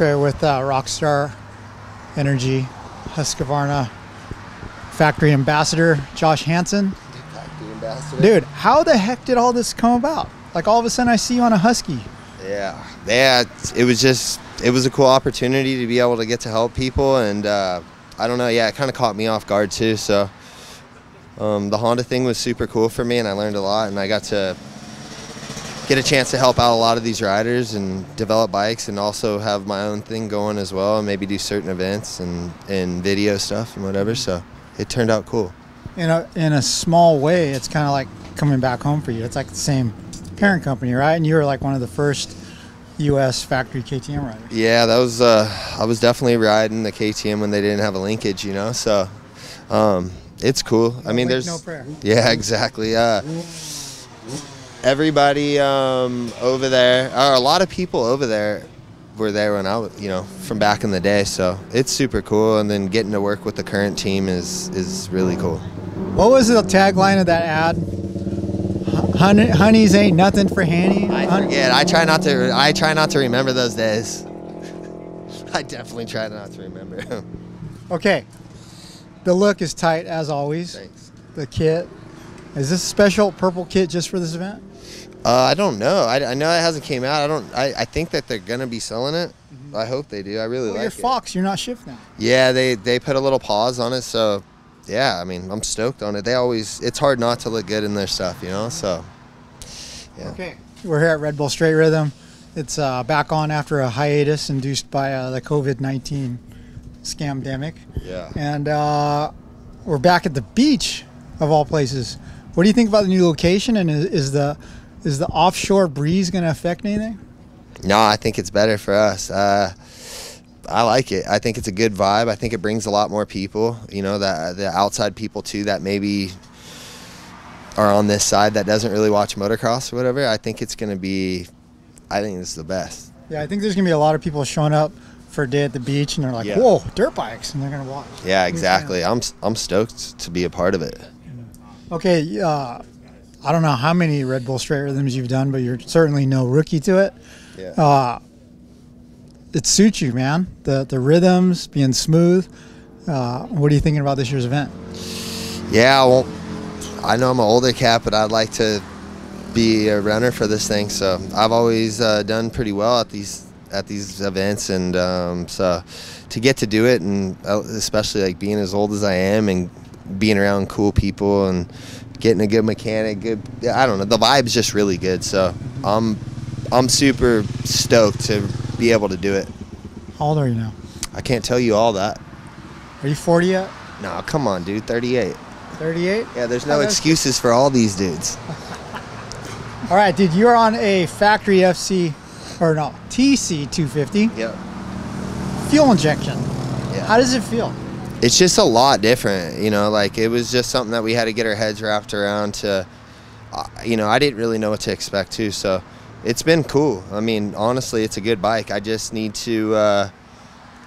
Okay, with uh, Rockstar Energy, Husqvarna factory ambassador Josh Hansen. Dude, how the heck did all this come about? Like all of a sudden, I see you on a Husky. Yeah, yeah. It was just it was a cool opportunity to be able to get to help people, and uh, I don't know. Yeah, it kind of caught me off guard too. So um, the Honda thing was super cool for me, and I learned a lot, and I got to get a chance to help out a lot of these riders and develop bikes, and also have my own thing going as well, and maybe do certain events and and video stuff and whatever. So it turned out cool. In a in a small way, it's kind of like coming back home for you. It's like the same parent company, right? And you were like one of the first U.S. factory KTM riders. Yeah, that was. Uh, I was definitely riding the KTM when they didn't have a linkage, you know. So um, it's cool. I mean, there's no prayer. Yeah, exactly. Uh, everybody um, over there, or a lot of people over there, were there when I, was, you know, from back in the day. So it's super cool. And then getting to work with the current team is is really cool. What was the tagline of that ad? Honey, honeys ain't nothing for Hanny. I forget. I try not to. I try not to remember those days. I definitely try not to remember. okay, the look is tight as always. Thanks. The kit. Is this a special purple kit just for this event? Uh, I don't know. I, I know it hasn't came out. I don't. I, I think that they're gonna be selling it. Mm-hmm. I hope they do. I really Well, like you're it. Fox. You're not Shift now. Yeah, they they put a little pause on it. So, yeah. I mean, I'm stoked on it. They always. It's hard not to look good in their stuff, you know. So, yeah. Okay. We're here at Red Bull Straight Rhythm. It's uh, back on after a hiatus induced by uh, the COVID 19 scamdemic. Yeah. And uh, we're back at the beach, of all places. What do you think about the new location? And is, is the is the offshore breeze going to affect anything? No, I think it's better for us. Uh, I like it. I think it's a good vibe. I think it brings a lot more people. You know, that the outside people too that maybe are on this side that doesn't really watch motocross or whatever. I think it's going to be. I think this is the best. Yeah, I think there's going to be a lot of people showing up for a day at the beach, and they're like, Yeah. "Whoa, dirt bikes!" and they're going to watch. Yeah, exactly. I'm I'm stoked to be a part of it. Okay, uh, I don't know how many Red Bull Straight Rhythms you've done, but you're certainly no rookie to it. Yeah. Uh, it suits you, man. The the rhythms being smooth. Uh, what are you thinking about this year's event? Yeah, well, I know I'm an older cat, but I'd like to be a runner for this thing. So I've always uh, done pretty well at these at these events, and um, so to get to do it, and uh, especially like being as old as I am, and being around cool people, and getting a good mechanic, good I don't know, the vibe's just really good. So I'm I'm super stoked to be able to do it. How old are you now? I can't tell you all that. Are you 40 yet? No, come on, dude, 38. 38? Yeah, there's no excuses for all these dudes. All right, dude, you're on a factory FC, or no, TC 250 Yep. fuel injection. Yeah. How does it feel? It's just a lot different you know like it was just something that we had to get our heads wrapped around to uh, you know i didn't really know what to expect too so it's been cool i mean honestly it's a good bike i just need to uh,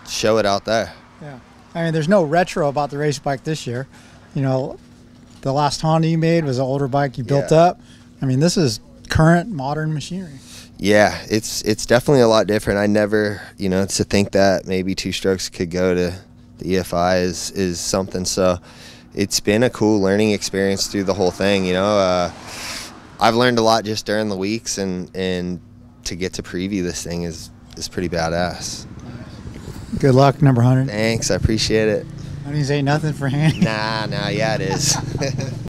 show it out there Yeah. I mean, there's no retro about the race bike this year. You know, the last Honda you made was an older bike you built Yeah. up. I mean, this is current modern machinery. yeah it's it's definitely a lot different i never you know to think that maybe two strokes could go to the efi is is something so it's been a cool learning experience through the whole thing you know uh, i've learned a lot just during the weeks and and to get to preview this thing is is pretty badass Good luck, number 100. thanks i appreciate it Honeys ain't nothing for Hanny. nah nah yeah it is